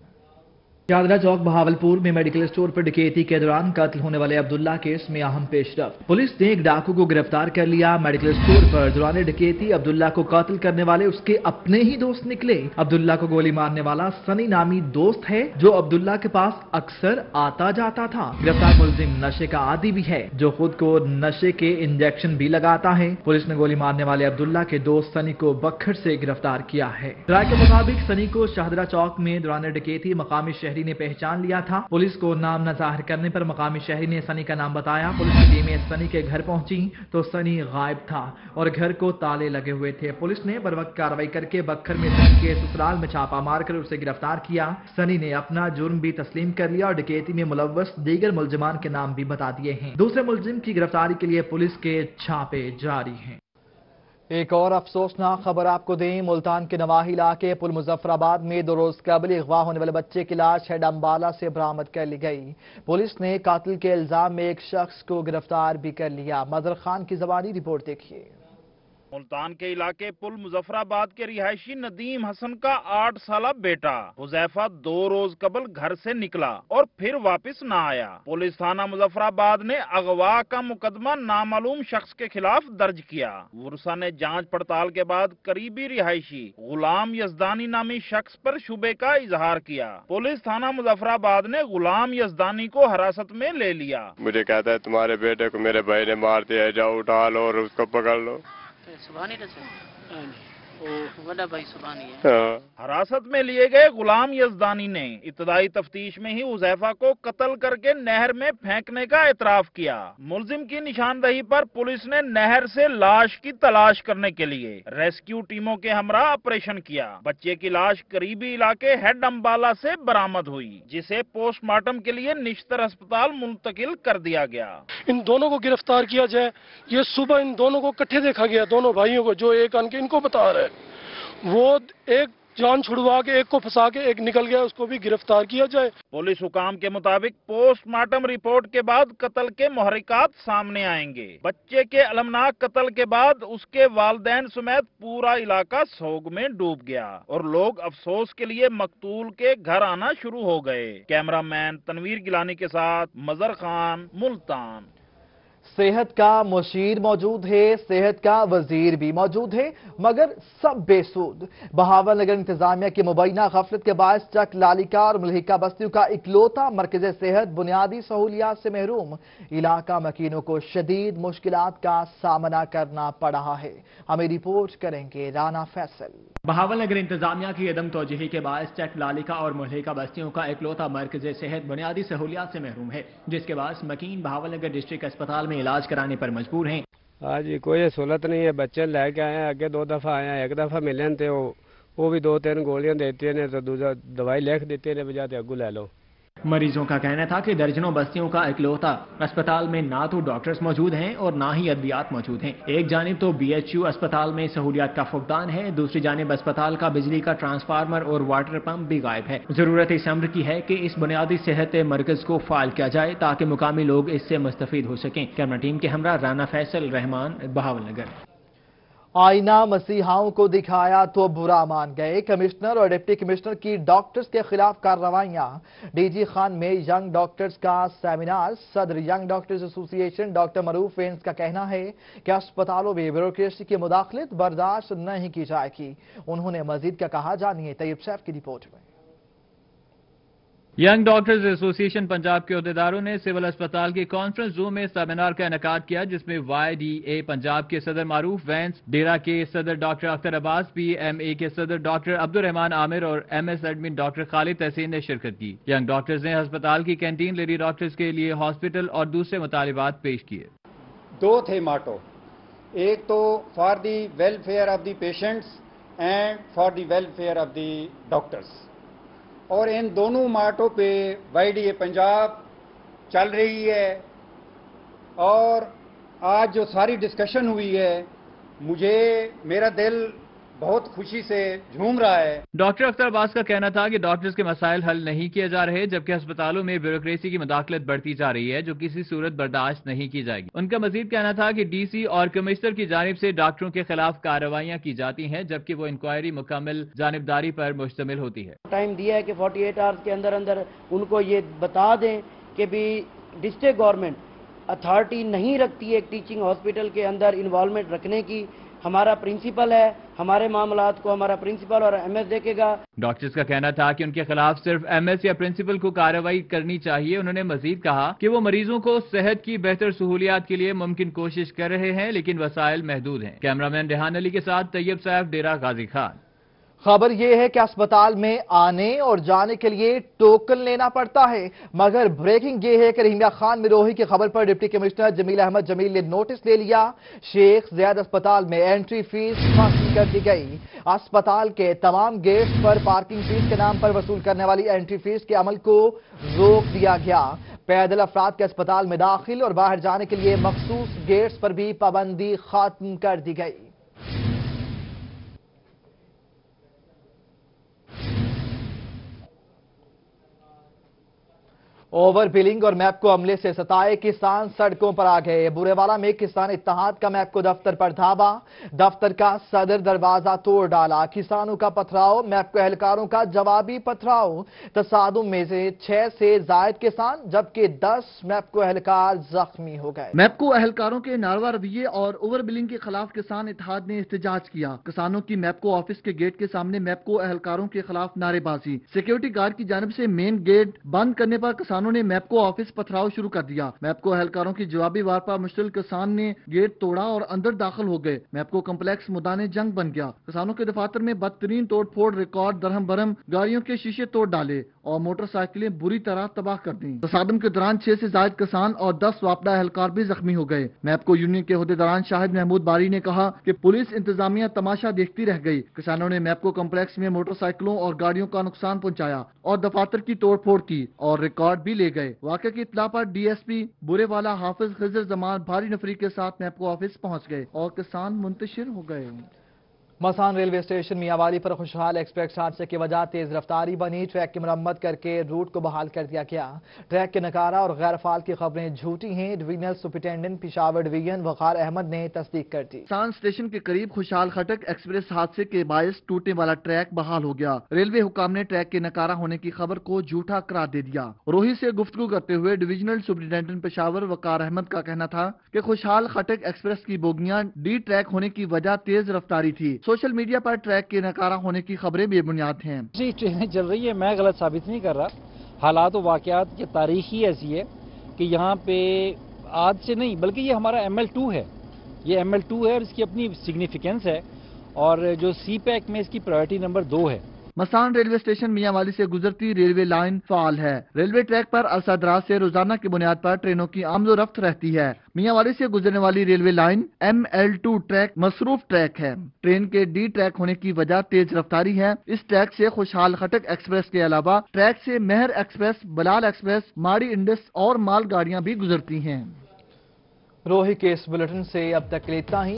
چاندرا چوک، بہاولپور میں میڈیکل اسٹور پر ڈکیتی کے دوران قتل ہونے والے عبداللہ کیس میں اہم پیش رفت۔ پولیس نے ایک ڈاکو کو گرفتار کر لیا۔ میڈیکل اسٹور پر دوران ڈکیتی عبداللہ کو قتل کرنے والے اس کے اپنے ہی دوست نکلے۔ عبداللہ کو گولی مارنے والا سنی نامی دوست ہے جو عبداللہ کے پاس اکثر آتا جاتا تھا۔ گرفتار ملزم نشے کا عادی بھی ہے، جو خود کو نشے کے انجیکشن بھی لگاتا ہے۔ پولیس نے گولی مارنے والے عبداللہ کے دوست سنی کو بکھر سے گرفتار کیا ہے۔ رائے کے مطابق سنی کو شاہدرہ چوک میں دوران ڈکیتی مقامی شہر شہری نے پہچان لیا تھا۔ پولیس کو نام نہ ظاہر کرنے پر مقامی شہری نے سنی کا نام بتایا۔ پولیس ٹیمیں سنی کے گھر پہنچی تو سنی غائب تھا اور گھر کو تالے لگے ہوئے تھے۔ پولیس نے بر وقت کاروائی کر کے بکھر میں سنی کے سسرال میں چھاپا مار کر اسے گرفتار کیا۔ سنی نے اپنا جرم بھی تسلیم کر لیا اور ڈکیتی میں ملوث دیگر ملزمان کے نام بھی بتا دیے ہیں۔ دوسرے ملزم کی گرفتاری کے لیے پولیس کے چھاپے جاری ہیں۔ ایک اور افسوسناک خبر آپ کو دیں، ملتان کے نواحی علاقے پل مظفر آباد میں دو روز قبل اغوا ہونے والے بچے کی لاش ہیڈ امبالا سے برامد کر لی گئی۔ پولیس نے قاتل کے الزام میں ایک شخص کو گرفتار بھی کر لیا۔ مدر خان کی زبانی رپورٹ دیکھیے۔ ملتان کے علاقے پل مزفر آباد کے رہائشی ندیم حسن کا آٹھ سالہ بیٹا۔ حذیفہ دو روز قبل گھر سے نکلا اور پھر واپس نہ آیا۔ پولیس تھانہ مظفر آباد نے اغوا کا مقدمہ نامعلوم شخص کے خلاف درج کیا۔ ورسا نے جانچ پڑتال کے بعد قریبی رہائشی غلام یزدانی نامی شخص پر شبے کا اظہار کیا۔ پولیس تھانہ مظفر آباد نے غلام یزدانی کو حراست میں لے لیا۔ مجھے کہتا ہے تمہارے بیٹے کو میرے بھائی نے مار دیا جاؤ اٹھا لو اور اس کو پکڑ لو۔ Subhanit ہاں۔ حراست میں لیے گئے غلام یزدانی نے ابتدائی تفتیش میں ہی عزیفہ کو قتل کر کے نہر میں پھینکنے کا اعتراف کیا۔ ملزم کی نشاندہی پر پولیس نے نہر سے لاش کی تلاش کرنے کے لیے ریسکیو ٹیموں کے ہمراہ آپریشن کیا۔ بچے کی لاش قریبی علاقے ہیڈ امبالا سے برامد ہوئی جسے پوسٹ مارٹم کے لیے نشتر اسپتال منتقل کر دیا گیا۔ ان دونوں کو گرفتار کیا جائے یہ صبح ان دونوں کو کٹھے دیکھا گیا دونوں بھائیوں کو جو ایک ان کے ان کو بتا رہے ہے۔ وہ ایک جان چھڑوا کے، ایک کو پھنسا کے، ایک نکل گیا، اس کو بھی گرفتار کیا جائے۔ پولیس حکام کے مطابق پوسٹ مارٹم رپورٹ کے بعد قتل کے محرکات سامنے آئیں گے۔ بچے کے المناک قتل کے بعد اس کے والدین سمیت پورا علاقہ سوگ میں ڈوب گیا اور لوگ افسوس کے لیے مقتول کے گھر آنا شروع ہو گئے۔ کیمرہ مین تنویر گلانی کے ساتھ مزر خان، ملتان۔ صحت کا مشیر موجود ہے، صحت کا وزیر بھی موجود ہے، مگر سب بے سود۔ بہاول نگر انتظامیہ کی مبینہ غفلت کے باعث چک لالیکا اور ملحقہ بستیوں کا اکلوتا مرکز صحت بنیادی سہولیات سے محروم۔ علاقہ مکینوں کو شدید مشکلات کا سامنا کرنا پڑا ہے۔ ہمیں رپورٹ کریں گے رانا فیصل۔ بہاول نگر انتظامیہ کی عدم توجہی کے باعث چیک لالیکا اور ملحقہ بستیوں کا اکلوتا مرکز صحت بنیادی سہولیات سے محروم ہے، جس کے باعث مکین بہاول نگر ڈسٹرک اسپتال میں علاج کرانے پر مجبور ہیں۔ ہاں جی کوئی سہولت نہیں ہے، بچے لے کے آئے ہیں، اگے دو دفعہ آئے ہیں، ایک دفعہ ملے تھے وہ بھی دو تین گولیاں دیتے ہیں، تو دوسرا دوائی لکھ دیتے ہیں، بجا تو اگو لے لو۔ مریضوں کا کہنا تھا کہ درجنوں بستیوں کا اکلوتا اسپتال میں نہ تو ڈاکٹرز موجود ہیں اور نہ ہی ادویات موجود ہیں۔ ایک جانب تو بی ایچ یو اسپتال میں سہولیات کا فقدان ہے، دوسری جانب اسپتال کا بجلی کا ٹرانسفارمر اور واٹر پمپ بھی غائب ہے ضرورت اس امر کی ہے کہ اس بنیادی صحت مرکز کو فعال کیا جائے تاکہ مقامی لوگ اس سے مستفید ہو سکیں۔ کیمرہ ٹیم کے ہمراہ رانا فیصل رحمان بہاول نگر آئینہ مسیحاؤں کو دکھایا تو برا مان گئے۔ کمشنر اور ڈپٹی کمشنر کی ڈاکٹرز کے خلاف کارروائیاں۔ ڈی جی خان میں ینگ ڈاکٹرز کا سیمینار۔ صدر young doctors association doctor Maroof fans کا کہنا ہے کہ اسپتالوں میں بیوروکریسی کی مداخلت برداشت نہیں کی جائے گی۔ انہوں نے مزید کا کہا، جانیے طیب شیف کی رپورٹ میں۔ ینگ ڈاکٹرز ایسوسیشن پنجاب کے عہدیداروں نے سول اسپتال کی کانفرنس روم میں سیمینار کا انعقاد کیا، جس میں وائی ڈی اے پنجاب کے صدر معروف، وینس ڈیرا کے صدر doctor Akhtar Abbas, P M A کے صدر ڈاکٹر عبد الرحمان عامر اور M S admin doctor Khalid Tehseen نے شرکت کی۔ ینگ ڈاکٹرز نے ہسپتال کی کینٹین لیڈی ڈاکٹرز کے لیے ہاسپٹل اور دوسرے مطالبات پیش کیے۔ دو تھے ماٹو۔ ایک تو for the welfare of the patients and for the welfare of the doctors اور ان دونوں ماٹوں پہ وائی ڈی اے پنجاب چل رہی ہے۔ اور آج جو ساری ڈسکشن ہوئی ہے، مجھے میرا دل بہت خوشی سے جھوم رہا ہے۔ ڈاکٹر اختر عباس کا کہنا تھا کہ ڈاکٹرز کے مسائل حل نہیں کیا جا رہے جبکہ ہسپتالوں میں بیوروکریسی کی مداخلت بڑھتی جا رہی ہے جو کسی صورت برداشت نہیں کی جائے گی۔ ان کا مزید کہنا تھا کہ ڈی سی اور کمشنر کی جانب سے ڈاکٹروں کے خلاف کارروائیاں کی جاتی ہیں جبکہ وہ انکوائری مکمل جانبداری پر مشتمل ہوتی ہے۔ ٹائم دیا ہے کہ 48 ایٹ کے اندر اندر ان کو یہ بتا دیں کہ بھی ڈسٹرکٹ گورنمنٹ اتھارٹی نہیں رکھتی ہے ایک ٹیچنگ ہاسپٹل کے اندر انوالومنٹ رکھنے کی۔ ہمارا پرنسپل ہے، ہمارے معاملات کو ہمارا پرنسپل اور ایم ایس دیکھے گا۔ ڈاکٹرز کا کہنا تھا کہ ان کے خلاف صرف ایم ایس یا پرنسپل کو کارروائی کرنی چاہیے، انہوں نے مزید کہا کہ وہ مریضوں کو صحت کی بہتر سہولیات کے لیے ممکن کوشش کر رہے ہیں، لیکن وسائل محدود ہیں۔ کیمرامین ریحان علی کے ساتھ طیب صاحب ڈیرا غازی خان۔ خبر یہ ہے کہ اسپتال میں آنے اور جانے کے لیے ٹوکن لینا پڑتا ہے، مگر بریکنگ یہ ہے کہ رحمیہ خان مروہی کی خبر پر ڈپٹی کمشنر جمیل احمد جمیل نے نوٹس لے لیا۔ شیخ زیاد اسپتال میں انٹری فیس معافی کر دی گئی۔ اسپتال کے تمام گیٹس پر پارکنگ فیس کے نام پر وصول کرنے والی انٹری فیس کے عمل کو روک دیا گیا۔ پیدل افراد کے اسپتال میں داخل اور باہر جانے کے لیے مخصوص گیٹس پر بھی پابندی ختم کر دی گئی۔ اوور بلنگ اور میپ کو عملے سے ستائے کسان سڑکوں پر آ گئے۔ بورے والا میں کسان اتحاد کا میپ کو دفتر پر دھاوا۔ دفتر کا صدر دروازہ توڑ ڈالا۔ کسانوں کا پتھراؤ میپ کو اہلکاروں کا جوابی پتھراؤ۔ تصادم میں سے چھ سے زائد کسان، جبکہ دس میپ کو اہلکار زخمی ہو گئے۔ میپ کو اہلکاروں کے ناروا رویے اور اوور بلنگ کے خلاف کسان اتحاد نے احتجاج کیا۔ کسانوں کی میپ کو آفس کے گیٹ کے سامنے میپ کو اہلکاروں کے خلاف نعرے بازی۔ سیکیورٹی گارڈ کی جانب سے مین گیٹ بند کرنے پر کسانوں کسانوں نے میپکو آفس پتھراؤ شروع کر دیا۔ میپکو اہلکاروں کی جوابی وار پر مشتل کسان نے گیٹ توڑا اور اندر داخل ہو گئے۔ میپکو کمپلیکس مدان جنگ بن گیا۔ کسانوں کے دفاتر میں بدترین توڑ پھوڑ ریکارڈ درہم برہم گاڑیوں کے شیشے توڑ ڈالے اور موٹر سائیکلیں بری طرح تباہ کر دیں۔ تصادم کے دوران چھ سے زائد کسان اور دس واپڈا اہلکار بھی زخمی ہو گئے۔ میپکو یونین کے عہدے دوران شاہد محمود باری نے کہا کہ پولیس انتظامیہ تماشا دیکھتی رہ گئی۔ کسانوں نے میپکو کمپلیکس میں موٹر سائیکلوں اور گاڑیوں کا نقصان پہنچایا اور دفاتر کی توڑ پھوڑ کی اور ریکارڈ بھی لے گئے۔ واقعہ کی اطلاع پر ڈی ایس پی برے والا حافظ خزر زمان بھاری نفری کے ساتھ میپکو آفس پہنچ گئے اور کسان منتشر ہو گئے۔ مسان ریلوے اسٹیشن میاواری پر خوشحال ایکسپریس حادثے کی وجہ تیز رفتاری بنی، ٹریک کی مرمت کر کے روٹ کو بحال کر دیا گیا۔ ٹریک کے نکارہ اور غیر فعال کی خبریں جھوٹی ہیں۔ Divisional superintendent Peshawar division Waqar Ahmad نے تصدیق کر دی۔ سان اسٹیشن کے قریب خوشحال خٹک ایکسپریس حادثے کے باعث ٹوٹنے والا ٹریک بحال ہو گیا۔ ریلوے حکام نے ٹریک کے نکارہ ہونے کی خبر کو جھوٹا قرار دے دیا۔ روہی سے گفتگو کرتے ہوئے ڈویژنل سپرنٹینڈنٹ پشاور وقار احمد کا کہنا تھا کہ خوشحال خٹک ایکسپریس کی بوگیاں ڈی ٹریک ہونے کی وجہ تیز رفتاری تھی۔ سوشل میڈیا پر ٹریک کے نکارہ ہونے کی خبریں بے بنیاد ہیں۔ جی ٹرینیں چل رہی ہے میں غلط ثابت نہیں کر رہا۔ حالات و واقعات کے تاریخی ایسی ہے کہ یہاں پہ آج سے نہیں، بلکہ یہ ہمارا ایم ایل ٹو ہے۔ یہ ایم ایل ٹو ہے اور اس کی اپنی سگنیفیکنس ہے اور جو سی پیک میں اس کی پرائیورٹی نمبر دو ہے۔ مسان ریلوے اسٹیشن میاں والی سے گزرتی ریلوے لائن فعال ہے۔ ریلوے ٹریک پر عرصہ دراز سے روزانہ کی بنیاد پر ٹرینوں کی آمد و رفت رہتی ہے۔ میاں والی سے گزرنے والی railway line M L two track مصروف ٹریک ہے۔ ٹرین کے ڈی ٹریک ہونے کی وجہ تیز رفتاری ہے۔ اس ٹریک سے خوشحال خٹک ایکسپریس کے علاوہ ٹریک سے Mehr express, Bilal express, Mari Indus اور مال گاڑیاں بھی گزرتی ہیں۔ روہی کے اس بلٹن سے اب تک لیتا ہی